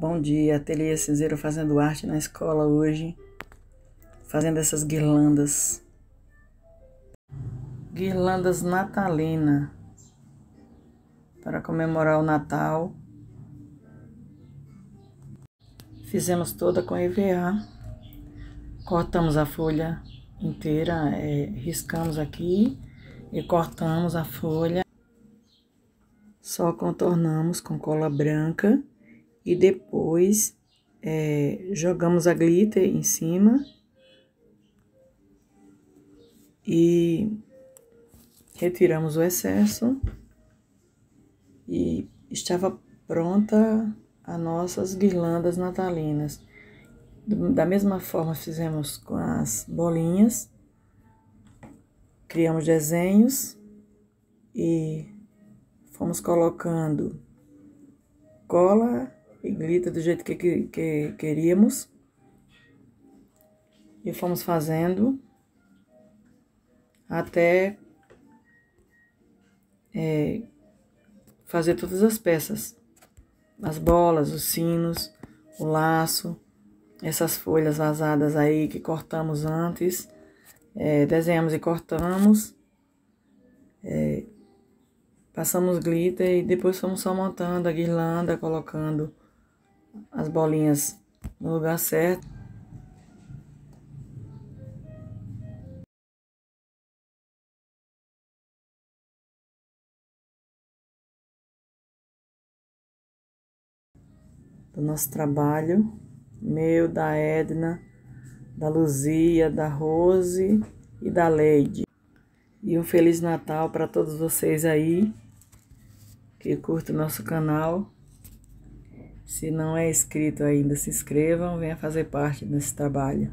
Bom dia, Ateliê Cinzeiro fazendo arte na escola hoje, fazendo essas guirlandas. Guirlandas natalina para comemorar o Natal. Fizemos toda com EVA. Cortamos a folha inteira, é, riscamos aqui e cortamos a folha. Só contornamos com cola branca e depois é, jogamos a glitter em cima. E retiramos o excesso. E estava pronta as nossas guirlandas natalinas. Da mesma forma fizemos com as bolinhas, criamos desenhos. E fomos colocando cola e glitter do jeito que, que, que queríamos. E fomos fazendo até é, fazer todas as peças. As bolas, os sinos, o laço, essas folhas vazadas aí que cortamos antes. É, desenhamos e cortamos. É, passamos glitter e depois fomos só montando a guirlanda, colocando as bolinhas no lugar certo. Do nosso trabalho, meu, da Edna, da Luzia, da Rose e da Leide. E um Feliz Natal para todos vocês aí que curtem nosso canal. Se não é inscrito ainda, se inscrevam, venha fazer parte desse trabalho.